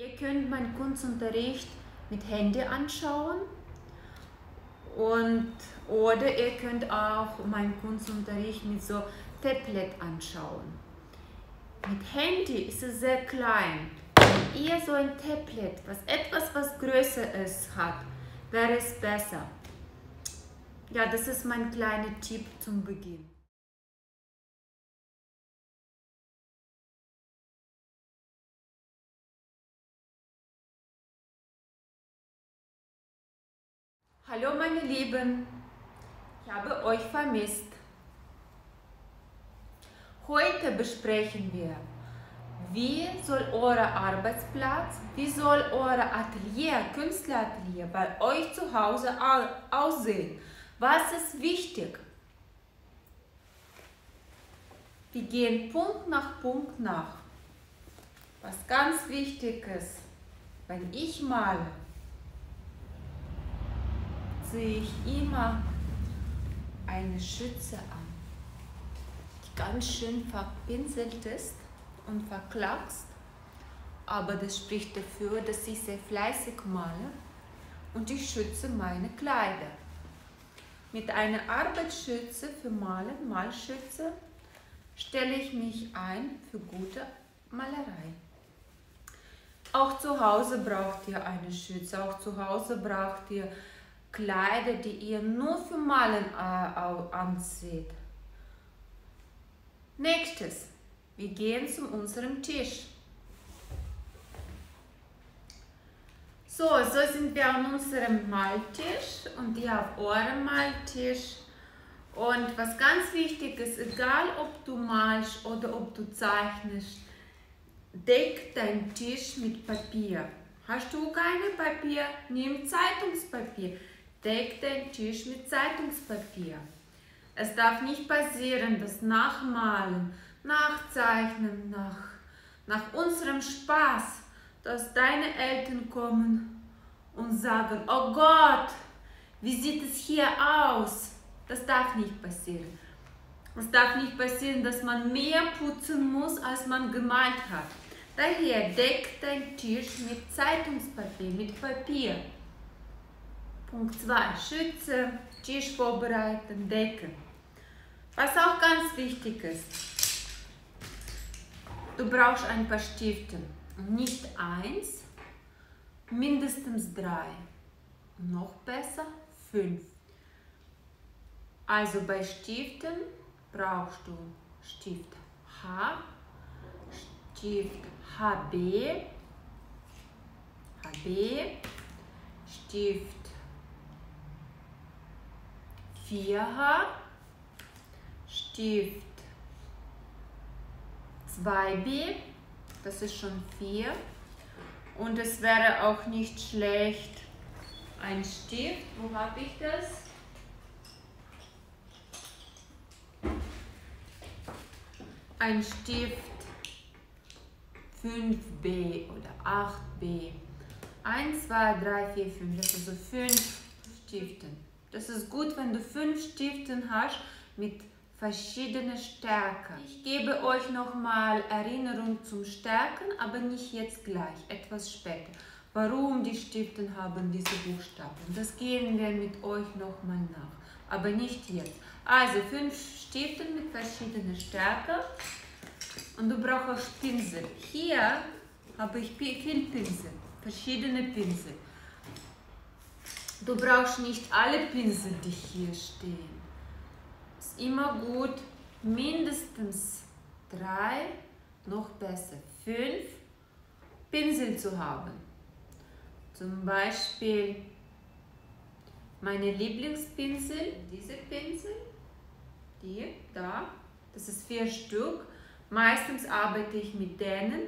Ihr könnt meinen Kunstunterricht mit Handy anschauen und oder ihr könnt auch meinen Kunstunterricht mit so Tablet anschauen. Mit Handy ist es sehr klein. Wenn ihr so ein Tablet, was etwas was größer ist, hat, wäre es besser. Ja, das ist mein kleiner Tipp zum Beginn. Hallo meine Lieben, ich habe euch vermisst. Heute besprechen wir, wie soll euer Arbeitsplatz, wie soll euer Atelier, Künstleratelier bei euch zu Hause aussehen. Was ist wichtig? Wir gehen Punkt nach Punkt nach. Was ganz wichtig ist, wenn ich male, sehe ich immer eine Schütze an, die ganz schön verpinselt ist und verklackst, aber das spricht dafür, dass ich sehr fleißig male und ich schütze meine Kleider. Mit einer Arbeitsschütze für Malen, Malschütze, stelle ich mich ein für gute Malerei. Auch zu Hause braucht ihr eine Schütze, auch zu Hause braucht ihr Kleider, die ihr nur für Malen äh, anzieht. Nächstes, wir gehen zu unserem Tisch. So, so sind wir an unserem Maltisch und ihr auf eurem Maltisch. Und was ganz wichtig ist, egal ob du malst oder ob du zeichnest, deck deinen Tisch mit Papier. Hast du keine Papier? Nimm Zeitungspapier. Deck den Tisch mit Zeitungspapier. Es darf nicht passieren, dass Nachmalen, Nachzeichnen, nach, nach unserem Spaß, dass deine Eltern kommen und sagen, oh Gott, wie sieht es hier aus? Das darf nicht passieren. Es darf nicht passieren, dass man mehr putzen muss, als man gemalt hat. Daher deck dein Tisch mit Zeitungspapier, mit Papier. Punkt 2. Schütze, Tisch vorbereiten, decken. Was auch ganz wichtig ist, du brauchst ein paar Stifte. Nicht eins, mindestens drei. Noch besser, fünf. Also bei Stiften brauchst du Stift H, Stift HB, HB, Stift 4H, Stift 2B, das ist schon 4. Und es wäre auch nicht schlecht, ein Stift, wo habe ich das? Ein Stift 5B oder 8B. 1, 2, 3, 4, 5, das ist also 5 Stiften. Das ist gut, wenn du fünf Stiften hast mit verschiedenen Stärken. Ich gebe euch nochmal Erinnerung zum Stärken, aber nicht jetzt gleich, etwas später. Warum die Stiften haben diese Buchstaben? Das gehen wir mit euch nochmal nach, aber nicht jetzt. Also fünf Stiften mit verschiedenen Stärken und du brauchst Pinsel. Hier habe ich viel Pinsel, verschiedene Pinsel. Du brauchst nicht alle Pinsel, die hier stehen. Es ist immer gut, mindestens drei, noch besser fünf Pinsel zu haben. Zum Beispiel meine Lieblingspinsel, diese Pinsel, die da, das ist vier Stück. Meistens arbeite ich mit denen.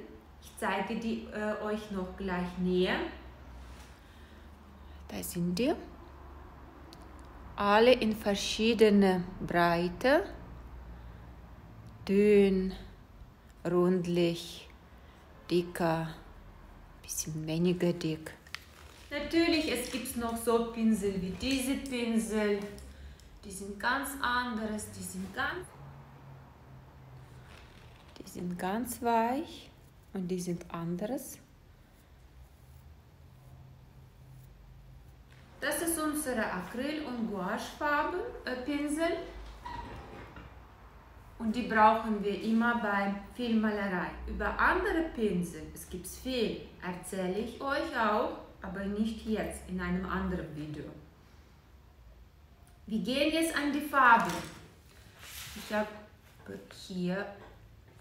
Ich zeige die äh, euch noch gleich näher. Da sind die. Alle in verschiedene Breite. Dünn, rundlich, dicker, bisschen weniger dick. Natürlich, es gibt noch so Pinsel wie diese Pinsel. Die sind ganz anderes, die sind ganz, die sind ganz weich und die sind anderes. Unsere Acryl- und Gouachefarben, äh. Und die brauchen wir immer bei Filmmalerei. Über andere Pinsel, es gibt viel, erzähle ich euch auch, aber nicht jetzt, in einem anderen Video. Wir gehen jetzt an die Farben. Ich habe hier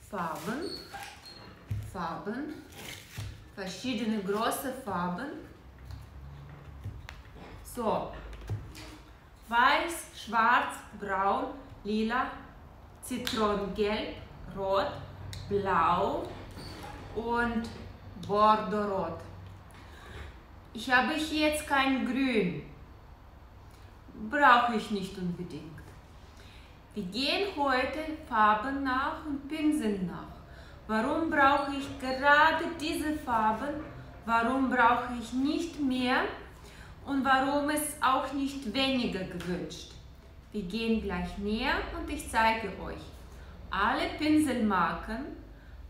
Farben, Farben, verschiedene große Farben. So, weiß, schwarz, braun, lila, zitronengelb, rot, blau und bordeaux-rot. Ich habe hier jetzt kein Grün. Brauche ich nicht unbedingt. Wir gehen heute Farben nach und Pinseln nach. Warum brauche ich gerade diese Farben? Warum brauche ich nicht mehr? Und warum ist auch nicht weniger gewünscht? Wir gehen gleich näher und ich zeige euch alle Pinselmarken,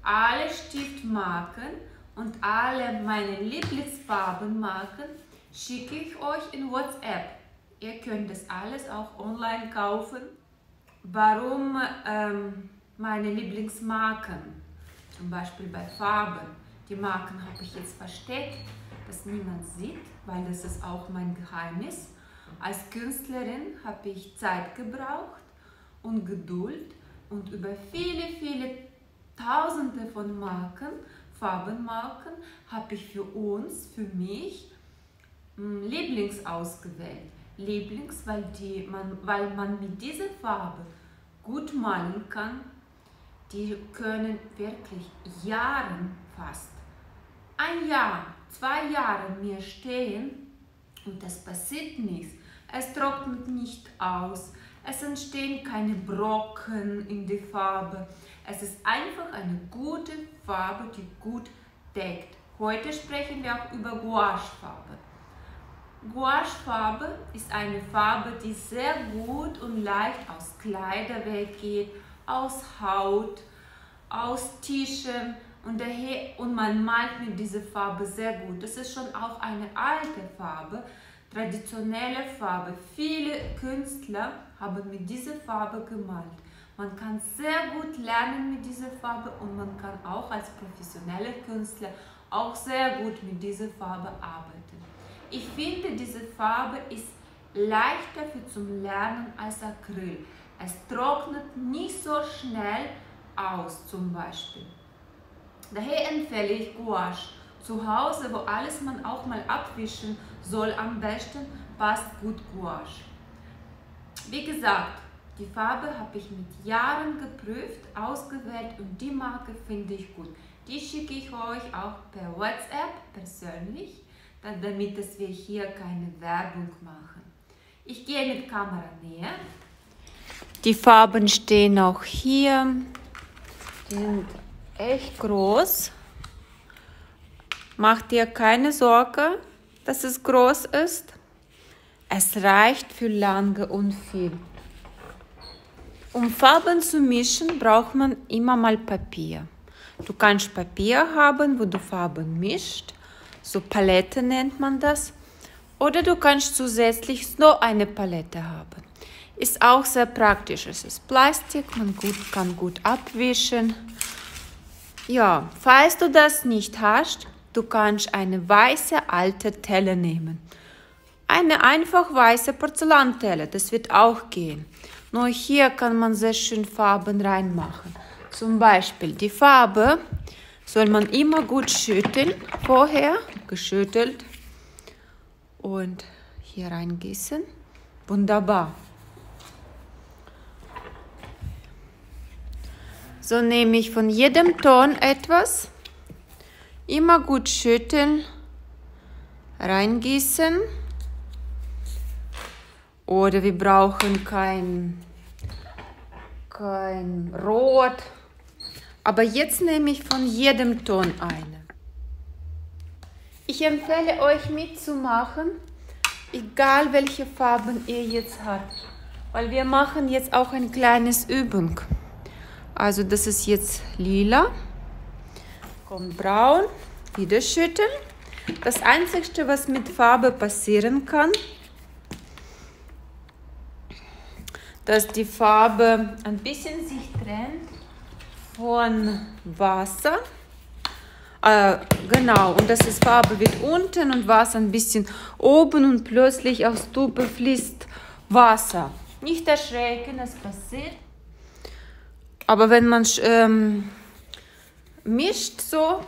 alle Stiftmarken und alle meine Lieblingsfarbenmarken schicke ich euch in WhatsApp. Ihr könnt das alles auch online kaufen. Warum ähm, meine Lieblingsmarken? Zum Beispiel bei Farben. Die Marken habe ich jetzt versteckt, dass niemand sieht, weil das ist auch mein Geheimnis. Als Künstlerin habe ich Zeit gebraucht und Geduld und über viele, viele Tausende von Marken Farbenmarken habe ich für uns, für mich hm, Lieblings ausgewählt. Lieblings, weil, die, man, weil man mit dieser Farbe gut malen kann. Die können wirklich Jahren fast, ein Jahr, zwei Jahre mir stehen und das passiert nichts. Es trocknet nicht aus, es entstehen keine Brocken in der Farbe. Es ist einfach eine gute Farbe, die gut deckt. Heute sprechen wir auch über Gouachefarbe. Gouachefarbe ist eine Farbe, die sehr gut und leicht aus Kleider weggeht, aus Haut, aus Tischen und, daher, und man malt mit dieser Farbe sehr gut. Das ist schon auch eine alte Farbe, traditionelle Farbe. Viele Künstler haben mit dieser Farbe gemalt. Man kann sehr gut lernen mit dieser Farbe und man kann auch als professioneller Künstler auch sehr gut mit dieser Farbe arbeiten. Ich finde, diese Farbe ist leichter für zum Lernen als Acryl. Es trocknet nicht so schnell aus zum Beispiel. Daher empfehle ich Gouache. Zu Hause, wo alles man auch mal abwischen soll, am besten passt gut Gouache. Wie gesagt, die Farbe habe ich mit Jahren geprüft, ausgewählt und die Marke finde ich gut. Die schicke ich euch auch per WhatsApp persönlich, damit dass wir hier keine Werbung machen. Ich gehe mit Kamera näher. Die Farben stehen auch hier. Die sind echt groß. Macht dir keine Sorge, dass es groß ist. Es reicht für lange und viel. Um Farben zu mischen, braucht man immer mal Papier. Du kannst Papier haben, wo du Farben mischt. So Palette nennt man das. Oder du kannst zusätzlich nur eine Palette haben. Ist auch sehr praktisch. Es ist Plastik, man gut, kann gut abwischen. Ja, falls du das nicht hast, du kannst eine weiße alte Telle nehmen. Eine einfach weiße Porzellanteller, das wird auch gehen. Nur hier kann man sehr schön Farben reinmachen. Zum Beispiel die Farbe soll man immer gut schütteln, vorher geschüttelt und hier reingießen. Wunderbar. So nehme ich von jedem Ton etwas, immer gut schütteln, reingießen. Oder wir brauchen kein, kein Rot. Aber jetzt nehme ich von jedem Ton eine. Ich empfehle euch mitzumachen, egal welche Farben ihr jetzt habt. Weil wir machen jetzt auch ein kleines Übung. Also das ist jetzt lila. Kommt braun. Wieder schütteln. Das Einzige, was mit Farbe passieren kann, dass die Farbe ein bisschen sich trennt von Wasser. Äh, genau, und dass das Farbe wird unten und Wasser ein bisschen oben und plötzlich aus Tube fließt Wasser. Nicht erschrecken, es passiert. Aber wenn man ähm, mischt so,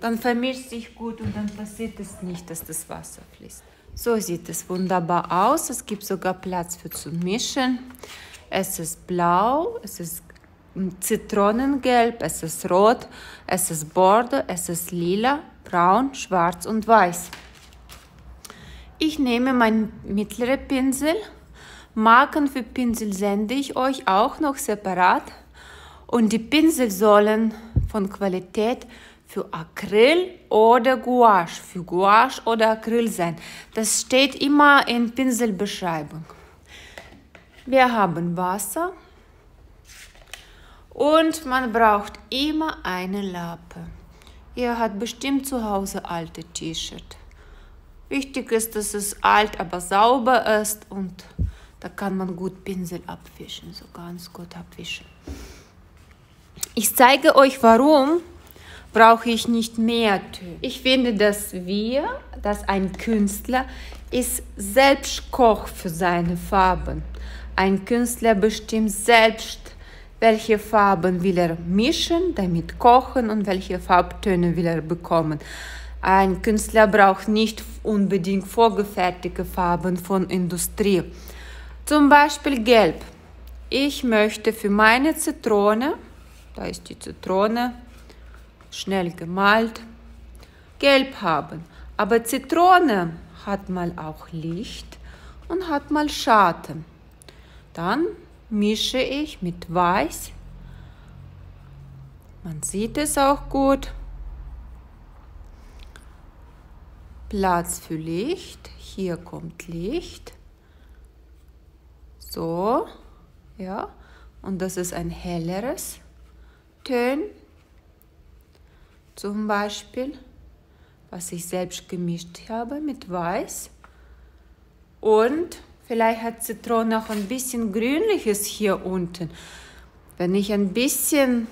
dann vermischt sich gut und dann passiert es nicht, dass das Wasser fließt. So sieht es wunderbar aus. Es gibt sogar Platz für zu mischen. Es ist blau, es ist Zitronengelb, es ist rot, es ist Bordeaux, es ist lila, braun, schwarz und weiß. Ich nehme meinen mittleren Pinsel. Marken für Pinsel sende ich euch auch noch separat. Und die Pinsel sollen von Qualität für Acryl oder Gouache, für Gouache oder Acryl sein. Das steht immer in Pinselbeschreibung. Wir haben Wasser und man braucht immer eine Lappe. Ihr habt bestimmt zu Hause alte T-Shirt. Wichtig ist, dass es alt, aber sauber ist und da kann man gut Pinsel abwischen, so ganz gut abwischen. Ich zeige euch, warum brauche ich nicht mehr Töne. Ich finde, dass wir, dass ein Künstler ist selbst Koch für seine Farben. Ein Künstler bestimmt selbst, welche Farben will er mischen, damit kochen und welche Farbtöne will er bekommen. Ein Künstler braucht nicht unbedingt vorgefertigte Farben von Industrie. Zum Beispiel Gelb. Ich möchte für meine Zitrone, da ist die Zitrone, schnell gemalt, gelb haben. Aber Zitrone hat mal auch Licht und hat mal Schatten. Dann mische ich mit Weiß. Man sieht es auch gut. Platz für Licht. Hier kommt Licht. So, ja. Und das ist ein helleres Tön zum Beispiel, was ich selbst gemischt habe mit Weiß. Und vielleicht hat Zitrone auch ein bisschen Grünliches hier unten. Wenn ich ein bisschen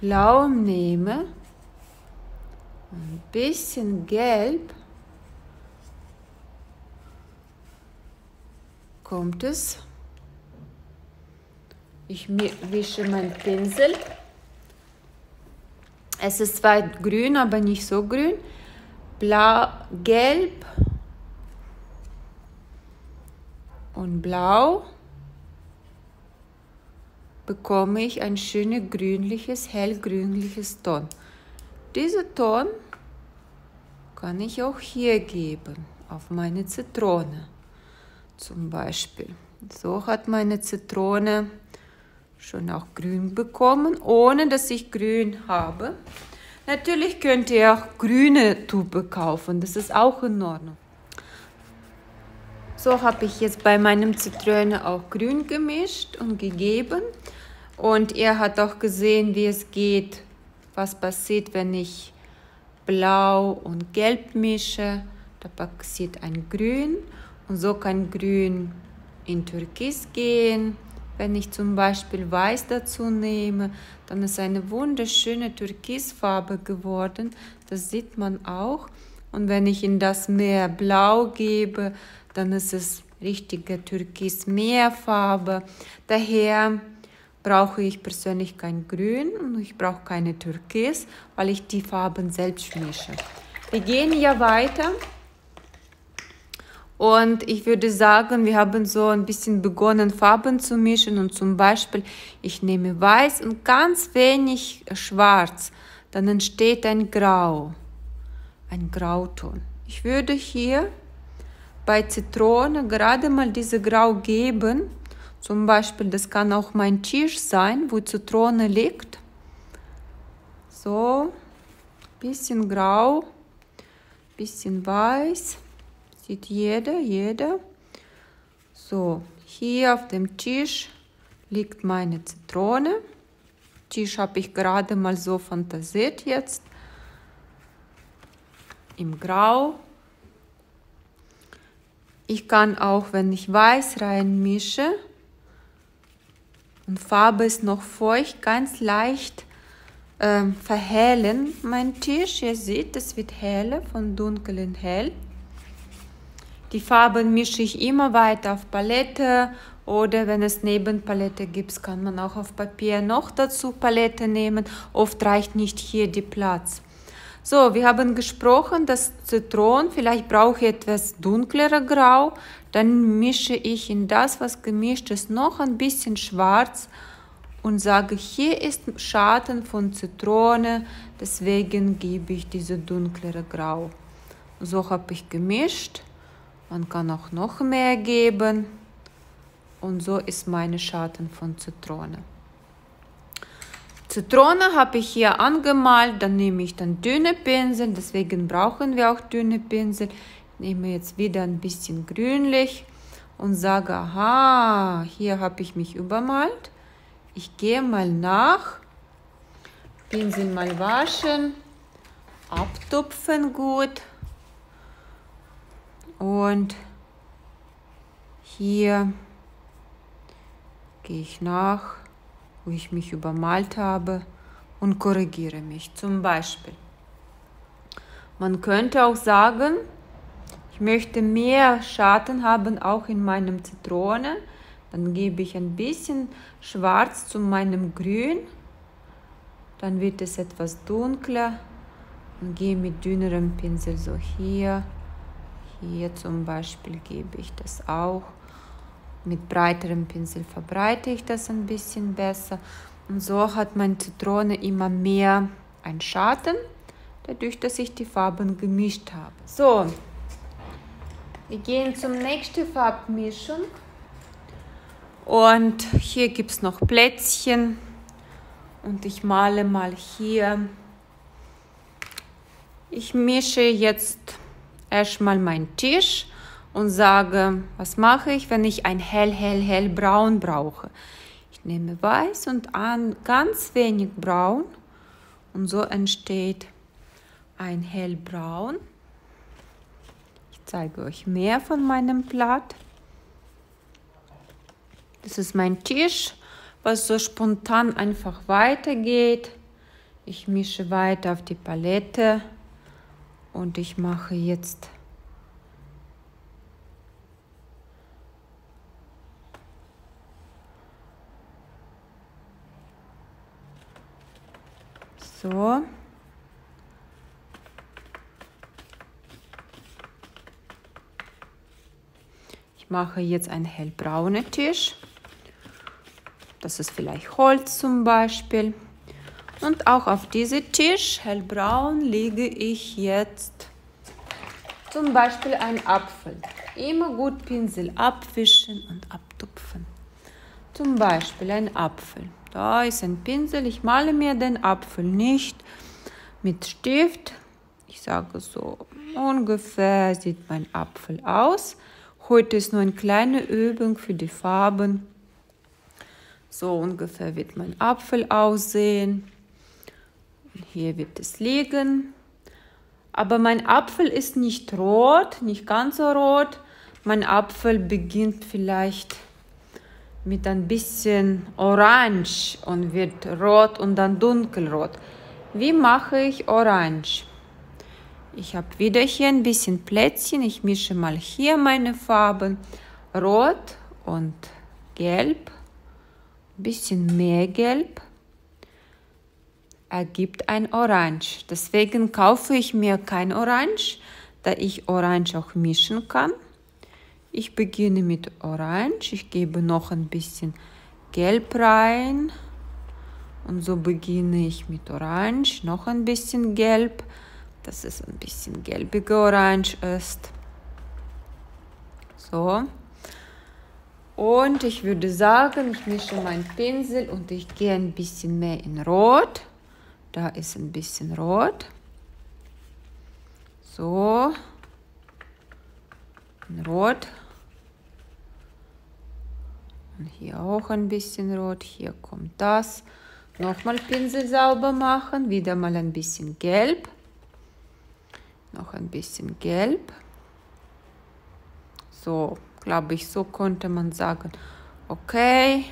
Blau nehme, ein bisschen Gelb, kommt es ich wische meinen Pinsel. Es ist zwar grün, aber nicht so grün. Blau, gelb und blau bekomme ich ein schönes grünliches, hellgrünliches Ton. Dieser Ton kann ich auch hier geben, auf meine Zitrone zum Beispiel. So hat meine Zitrone schon auch grün bekommen, ohne dass ich grün habe. Natürlich könnt ihr auch grüne Tube kaufen, das ist auch in Ordnung. So habe ich jetzt bei meinem Zitrone auch grün gemischt und gegeben. Und ihr habt auch gesehen, wie es geht, was passiert, wenn ich blau und gelb mische. Da passiert ein Grün und so kann Grün in Türkis gehen wenn ich zum Beispiel Weiß dazu nehme, dann ist eine wunderschöne Türkisfarbe geworden. Das sieht man auch. Und wenn ich in das Meer Blau gebe, dann ist es richtige Türkis-Meerfarbe. Daher brauche ich persönlich kein Grün und ich brauche keine Türkis, weil ich die Farben selbst mische. Wir gehen ja weiter. Und ich würde sagen, wir haben so ein bisschen begonnen, Farben zu mischen. Und zum Beispiel, ich nehme Weiß und ganz wenig Schwarz. Dann entsteht ein Grau, ein Grauton. Ich würde hier bei Zitrone gerade mal diese Grau geben. Zum Beispiel, das kann auch mein Tisch sein, wo Zitrone liegt. So, bisschen grau, bisschen weiß. Sieht jeder, jeder. So, hier auf dem Tisch liegt meine Zitrone. Tisch habe ich gerade mal so fantasiert jetzt. Im Grau. Ich kann auch, wenn ich weiß reinmische und Farbe ist noch feucht, ganz leicht äh, verhellen mein Tisch. Ihr seht, es wird heller, von dunkel in hell. Die Farben mische ich immer weiter auf Palette oder wenn es neben Palette gibt, kann man auch auf Papier noch dazu Palette nehmen. Oft reicht nicht hier die Platz. So, wir haben gesprochen, das Zitron, vielleicht brauche ich etwas dunklerer Grau. Dann mische ich in das, was gemischt ist, noch ein bisschen schwarz und sage, hier ist Schatten von Zitrone, deswegen gebe ich diese dunklere Grau. So habe ich gemischt. Man kann auch noch mehr geben. Und so ist meine Schatten von Zitrone. Zitrone habe ich hier angemalt, dann nehme ich dann dünne Pinsel, deswegen brauchen wir auch dünne Pinsel. Ich nehme jetzt wieder ein bisschen grünlich und sage, aha, hier habe ich mich übermalt. Ich gehe mal nach, Pinsel mal waschen, abtupfen gut und hier gehe ich nach wo ich mich übermalt habe und korrigiere mich. Zum Beispiel, man könnte auch sagen, ich möchte mehr Schatten haben, auch in meinem Zitrone. Dann gebe ich ein bisschen Schwarz zu meinem Grün. Dann wird es etwas dunkler und gehe mit dünnerem Pinsel so hier. Hier zum Beispiel gebe ich das auch. Mit breiterem Pinsel verbreite ich das ein bisschen besser. Und so hat meine Zitrone immer mehr einen Schatten, dadurch, dass ich die Farben gemischt habe. So, wir gehen zum nächsten Farbmischung. Und hier gibt es noch Plätzchen. Und ich male mal hier. Ich mische jetzt erstmal meinen Tisch und sage, was mache ich, wenn ich ein hell, hell, hell braun brauche. Ich nehme weiß und an ganz wenig braun und so entsteht ein hellbraun. Ich zeige euch mehr von meinem Blatt. Das ist mein Tisch, was so spontan einfach weitergeht. Ich mische weiter auf die Palette und ich mache jetzt So. Ich mache jetzt einen hellbraunen Tisch. Das ist vielleicht Holz zum Beispiel. Und auch auf diesem Tisch, hellbraun, lege ich jetzt zum Beispiel einen Apfel. Immer gut Pinsel abwischen und abtupfen. Zum Beispiel ein Apfel. Da ist ein Pinsel. Ich male mir den Apfel nicht mit Stift. Ich sage so, ungefähr sieht mein Apfel aus. Heute ist nur eine kleine Übung für die Farben. So ungefähr wird mein Apfel aussehen. Hier wird es liegen. Aber mein Apfel ist nicht rot, nicht ganz so rot. Mein Apfel beginnt vielleicht mit ein bisschen Orange und wird rot und dann dunkelrot. Wie mache ich Orange? Ich habe wieder hier ein bisschen Plätzchen. Ich mische mal hier meine Farben. Rot und Gelb. Ein bisschen mehr Gelb ergibt ein Orange. Deswegen kaufe ich mir kein Orange, da ich Orange auch mischen kann. Ich beginne mit Orange. Ich gebe noch ein bisschen Gelb rein. Und so beginne ich mit Orange. Noch ein bisschen Gelb, dass es ein bisschen gelbige Orange ist. So. Und ich würde sagen, ich mische meinen Pinsel und ich gehe ein bisschen mehr in Rot. Da ist ein bisschen Rot. So. Rot. Und hier auch ein bisschen rot. Hier kommt das. Nochmal Pinsel sauber machen. Wieder mal ein bisschen gelb. Noch ein bisschen gelb. So, glaube ich, so konnte man sagen. Okay,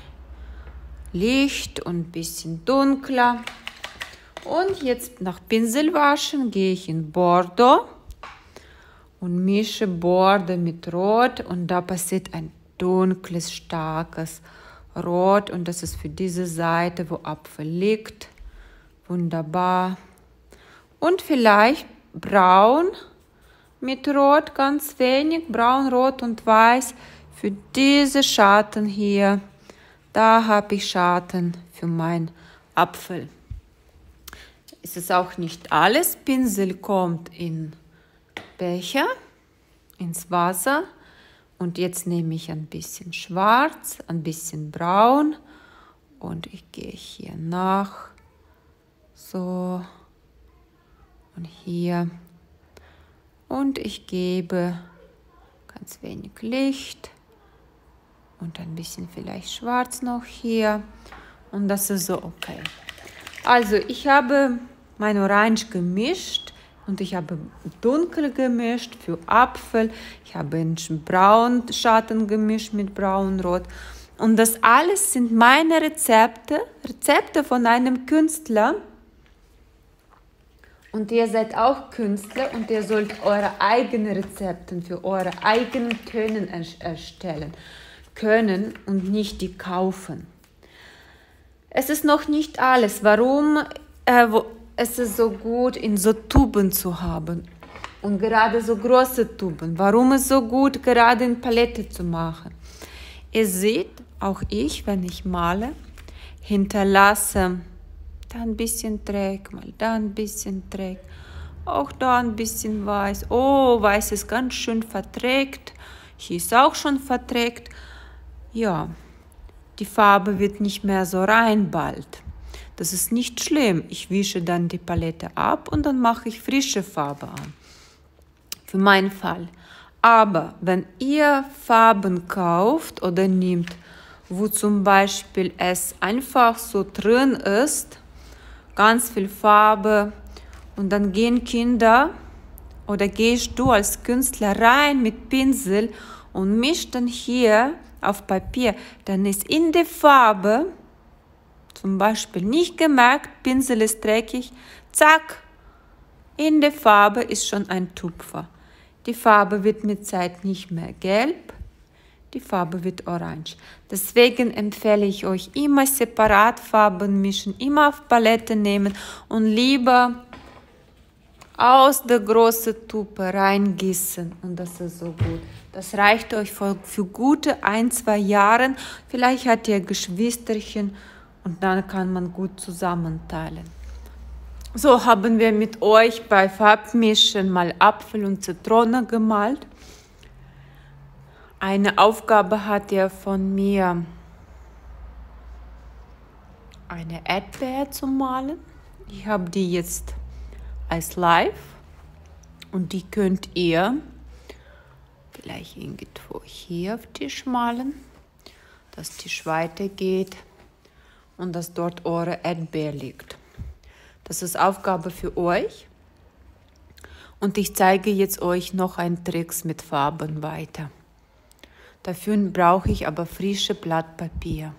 Licht und ein bisschen dunkler. Und jetzt nach Pinselwaschen gehe ich in Bordeaux und mische Bordeaux mit Rot und da passiert ein dunkles, starkes Rot und das ist für diese Seite, wo Apfel liegt. Wunderbar. Und vielleicht braun mit Rot, ganz wenig, braun, rot und weiß für diese Schatten hier. Da habe ich Schatten für meinen Apfel. Es ist auch nicht alles. Pinsel kommt in Becher, ins Wasser. Und jetzt nehme ich ein bisschen schwarz, ein bisschen braun und ich gehe hier nach. So und hier. Und ich gebe ganz wenig Licht und ein bisschen vielleicht schwarz noch hier. Und das ist so okay. Also ich habe mein Orange gemischt und ich habe dunkel gemischt für Apfel. Ich habe einen braunen Schatten gemischt mit braun-rot. Und das alles sind meine Rezepte, Rezepte von einem Künstler. Und ihr seid auch Künstler und ihr sollt eure eigenen Rezepte für eure eigenen Töne erstellen können und nicht die kaufen. Es ist noch nicht alles. Warum äh, es ist so gut, in so Tuben zu haben? Und gerade so große Tuben. Warum ist es so gut, gerade in Palette zu machen? Ihr seht, auch ich, wenn ich male, hinterlasse da ein bisschen Dreck, mal da ein bisschen Dreck, auch da ein bisschen weiß. Oh, weiß ist ganz schön verträgt. Hier ist auch schon verträgt. Ja, die Farbe wird nicht mehr so rein bald. Das ist nicht schlimm. Ich wische dann die Palette ab und dann mache ich frische Farbe an. Für meinen Fall. Aber wenn ihr Farben kauft oder nehmt, wo zum Beispiel es einfach so drin ist, ganz viel Farbe, und dann gehen Kinder oder gehst du als Künstler rein mit Pinsel und mischt dann hier auf Papier, dann ist in der Farbe zum Beispiel nicht gemerkt, Pinsel ist dreckig, zack, in der Farbe ist schon ein Tupfer. Die Farbe wird mit Zeit nicht mehr gelb, die Farbe wird orange. Deswegen empfehle ich euch immer separat Farben mischen, immer auf Palette nehmen und lieber aus der großen Tupe reingießen und das ist so gut. Das reicht euch für, gute ein, zwei Jahre. Vielleicht hat ihr Geschwisterchen und dann kann man gut zusammenteilen. So haben wir mit euch bei Farbmischen mal Apfel und Zitrone gemalt. Eine Aufgabe hat er von mir, eine Erdbeere zu malen. Ich habe die jetzt als Live und die könnt ihr vielleicht irgendwo hier auf Tisch malen, dass Tisch weitergeht und dass dort eure Erdbeer liegt. Das ist Aufgabe für euch. Und ich zeige jetzt euch noch einen Tricks mit Farben weiter. Dafür brauche ich aber frische Blattpapier.